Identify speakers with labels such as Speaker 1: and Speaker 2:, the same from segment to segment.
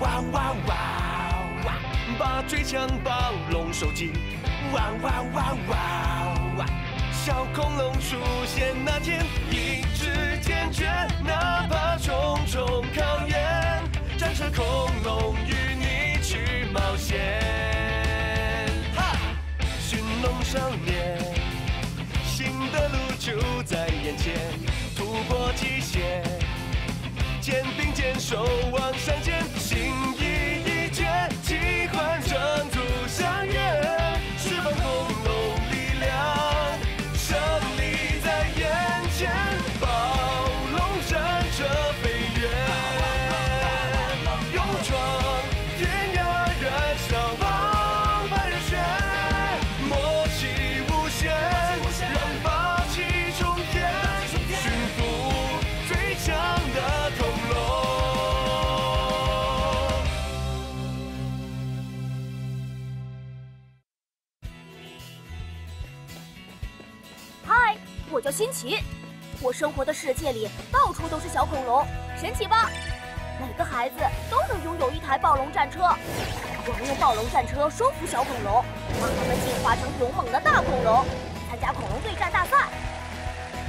Speaker 1: 哇哇哇哇！把最强暴龙收集，哇哇哇哇哇！小恐龙出现那天，一直坚决，哪怕重重考验，战胜恐龙与你去冒险。哈，驯龙少年，新的路就
Speaker 2: 生活的世界里到处都是小恐龙，神奇吧？每个孩子都能拥有一台暴龙战车。我们用暴龙战车收服小恐龙，让它们进化成勇猛的大恐龙，参加恐龙对战大赛。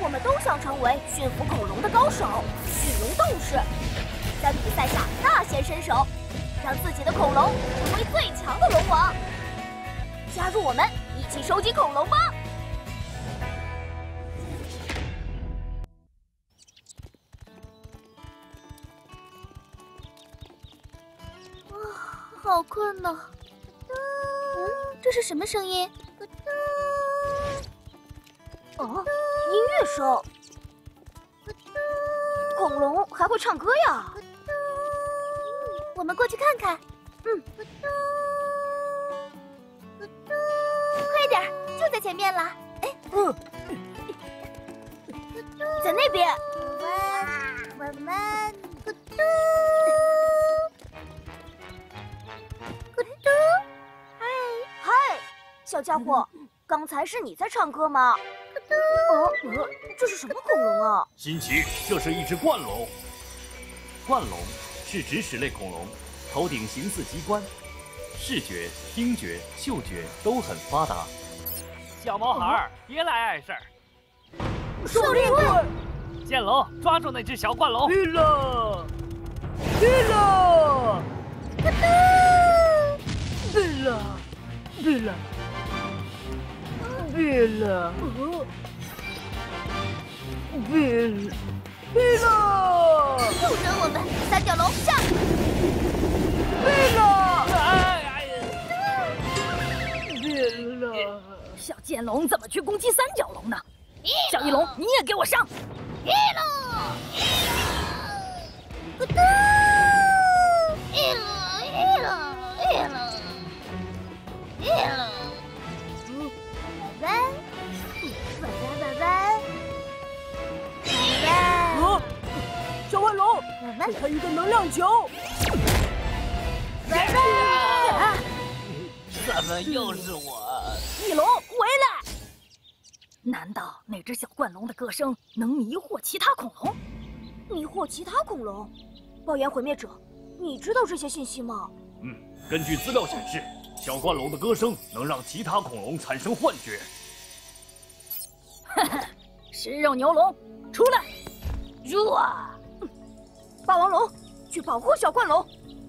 Speaker 2: 我们都想成为驯服恐龙的高手，驯龙斗士，在比赛下大显身手，让自己的恐龙成为最强的龙王。加入我们，一起收集恐龙吧！好困呐、嗯，这是什么声音？哦，音乐声。恐龙还会唱歌呀？我们过去看看。嗯。快点，就在前面了。哎，
Speaker 3: 嗯，
Speaker 2: 在那边。小家伙，刚才是你在唱歌吗？哦，呃这是什么恐龙啊？
Speaker 4: 新奇，这是一只冠龙。冠龙是植齿类恐龙，头顶形似机关，视觉、听觉、嗅觉都很发达。
Speaker 5: 小毛孩儿，别来碍事儿。
Speaker 2: 狩猎队。
Speaker 5: 剑龙，抓住那只小冠龙！
Speaker 3: 去了，去了，对了，对了，对了，对了，对了，
Speaker 2: 就等我们三角龙下。
Speaker 3: 对了，
Speaker 5: 哎哎呀！
Speaker 3: 对了，
Speaker 6: 小剑龙怎么去攻击三角龙呢？小翼龙，你也给我上！
Speaker 7: 一路，咕嘟，一路一路们
Speaker 3: 给他一个能量球。
Speaker 7: 拜拜。
Speaker 5: 怎么又是我？
Speaker 6: 翼龙，回来！难道那只小冠龙的歌声能迷惑其他恐龙？
Speaker 2: 迷惑其他恐龙。爆炎毁灭者，你知道这些信息吗？
Speaker 4: 嗯，根据资料显示，小冠龙的歌声能让其他恐龙产生幻觉。
Speaker 6: 哈 哈食肉牛龙，出来！
Speaker 2: 入啊！霸王龙，去保护小冠龙。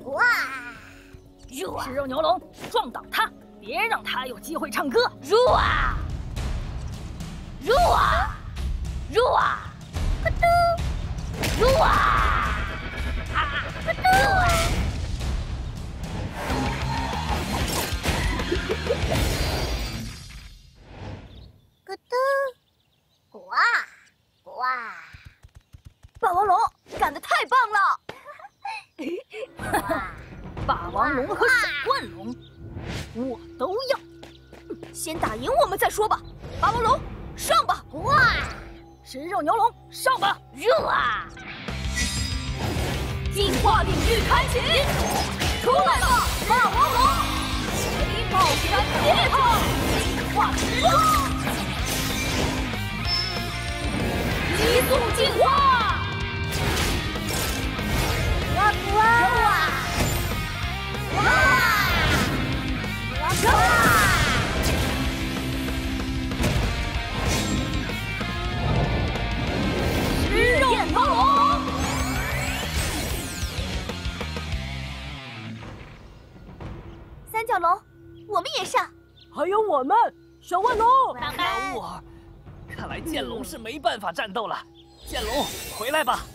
Speaker 7: 哇！
Speaker 2: 入啊
Speaker 6: 食！肉牛龙，撞倒它，别让它有机会唱歌！
Speaker 2: 入啊！入啊！入啊！咕嘟！入啊！啊！咕嘟！
Speaker 7: 咕嘟，哇哇！
Speaker 2: 霸王龙干得太棒了！
Speaker 6: 霸王龙和小冠龙，我都要！
Speaker 2: 先打赢我们再说吧。霸王龙，上吧！
Speaker 7: 哇！
Speaker 6: 神肉牛龙，上吧！
Speaker 2: 热啊！进化领域开启，出来吧，霸王龙！雷暴闪电炮，进化时装，急速进化！
Speaker 5: 可恶！看来剑龙是没办法战斗了。剑龙，回来吧。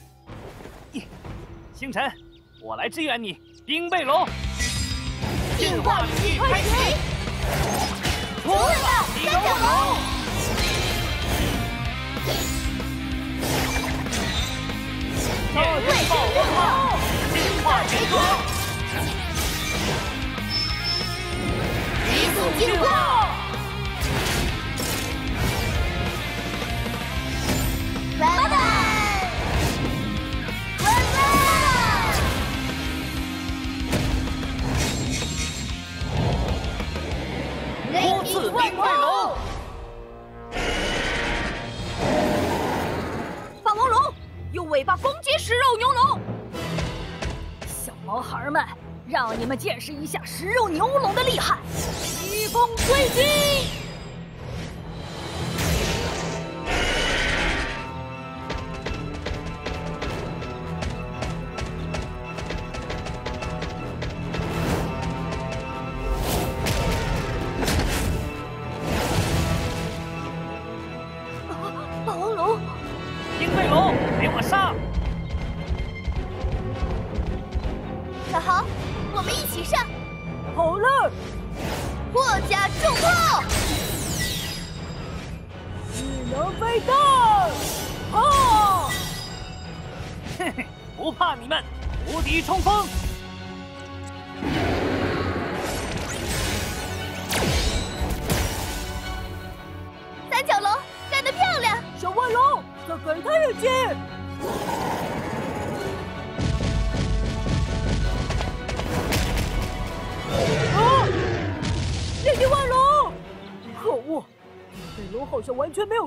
Speaker 5: 星辰，我来支援你。冰背龙，
Speaker 2: 进化器开启。
Speaker 5: 出来吧，三角龙！
Speaker 2: 面对暴龙，
Speaker 5: 进化结果。
Speaker 6: 用尾巴攻击食肉牛龙。小毛孩们，让你们见识一下食肉牛龙的厉害！疾风追击。
Speaker 5: 我上
Speaker 2: 小豪我们一起上。
Speaker 6: 好了。
Speaker 2: 破甲重炮
Speaker 6: 智能飞弹到
Speaker 5: 嘿嘿不怕你们无敌冲锋。
Speaker 2: 三角龙干得漂亮。
Speaker 6: 小万龙再给他一剑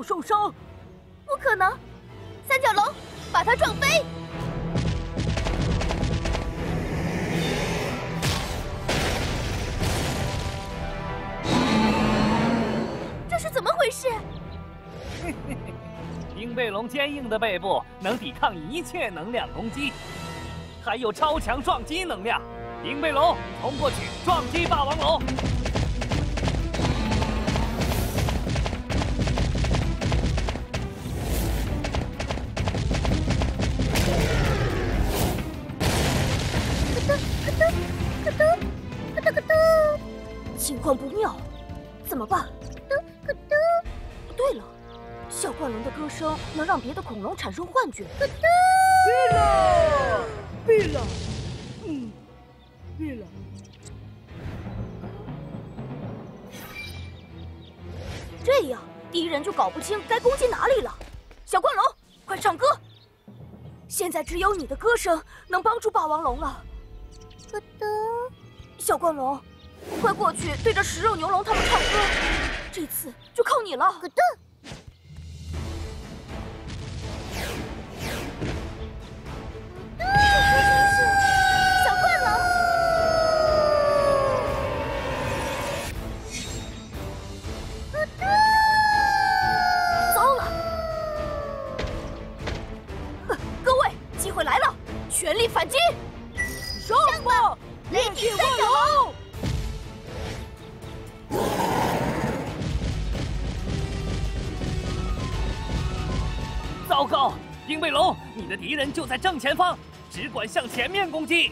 Speaker 3: 受伤？
Speaker 2: 不可能！三角龙，把它撞飞！这是怎么回事？
Speaker 5: 冰背龙坚硬的背部能抵抗一切能量攻击，还有超强撞击能量。冰背龙，冲过去撞击霸王龙！
Speaker 2: 恐龙产生幻觉。
Speaker 3: 对了，对了，嗯，对了。
Speaker 2: 这样敌人就搞不清该攻击哪里了。小冠龙，快唱歌！现在只有你的歌声能帮助霸王龙了。小冠龙。快过去对着食肉牛龙他们唱歌，这次就靠你了。咯噔！
Speaker 6: 糟
Speaker 5: 糕，冰背龙，你的敌人就在正前方，只管向前面攻击。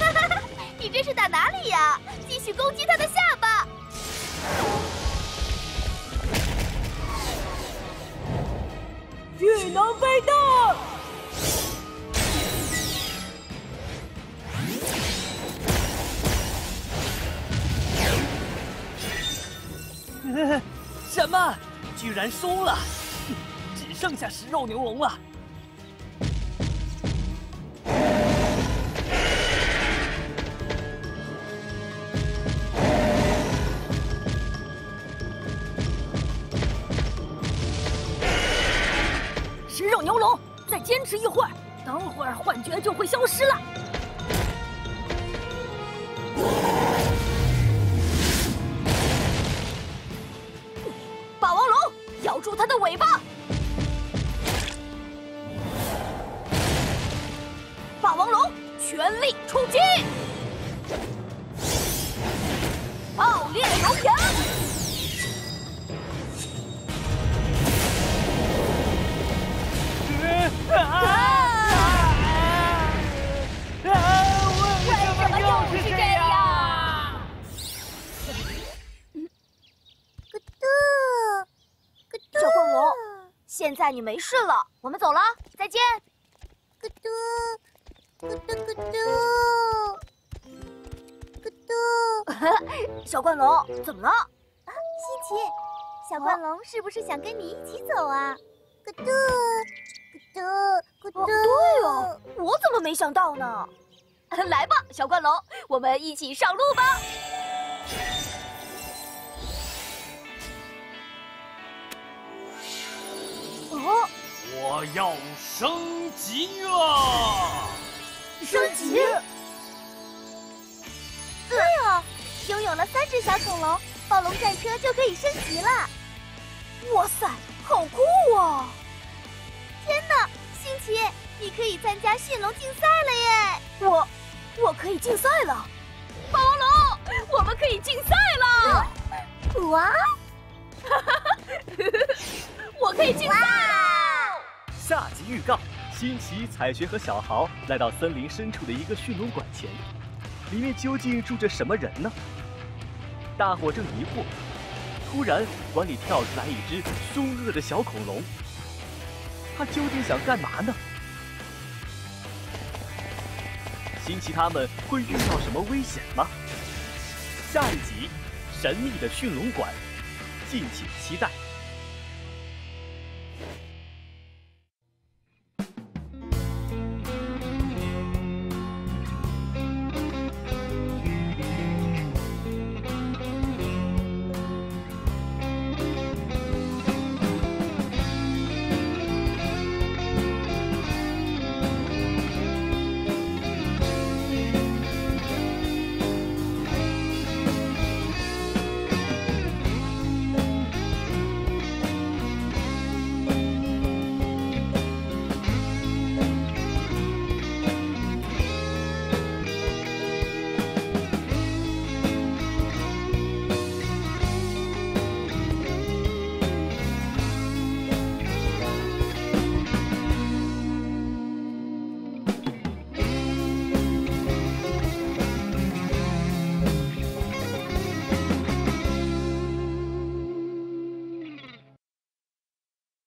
Speaker 2: 哈哈，你这是打哪里呀？继续攻击他的下巴。
Speaker 3: 巨能飞弹。
Speaker 5: 什么？居然输了！只剩下食肉牛龙了。
Speaker 6: 食肉牛龙，再坚持一会儿，等会儿幻觉就会消失了。它的尾巴，
Speaker 2: 霸王龙
Speaker 6: 全力出击！
Speaker 2: 在你没事了，我们走了，再见。
Speaker 7: 咕嘟，咕嘟咕嘟，咕嘟。
Speaker 2: 小冠龙，怎么了？
Speaker 7: 啊新奇，小冠龙是不是想跟你一起走啊？咕嘟，咕嘟，咕嘟。
Speaker 2: 哦，对哦，我怎么没想到呢？来吧，小冠龙，我们一起上路吧。
Speaker 4: 我要升级了！
Speaker 2: 升级？
Speaker 7: 对哦，拥有了三只小恐龙，暴龙战车就可以升级了。
Speaker 2: 哇塞，好酷啊！
Speaker 7: 天哪，新奇，你可以参加驯龙竞赛了耶！
Speaker 2: 我，我可以竞赛了。霸王龙，我们可以竞赛了！
Speaker 7: 哇，
Speaker 2: 我可以竞赛了！
Speaker 4: 下集预告：新奇、彩雪和小豪来到森林深处的一个驯龙馆前，里面究竟住着什么人呢？大伙正疑惑，突然馆里跳出来一只凶恶的小恐龙，它究竟想干嘛呢？新奇他们会遇到什么危险吗？下一集，神秘的驯龙馆，敬请期待。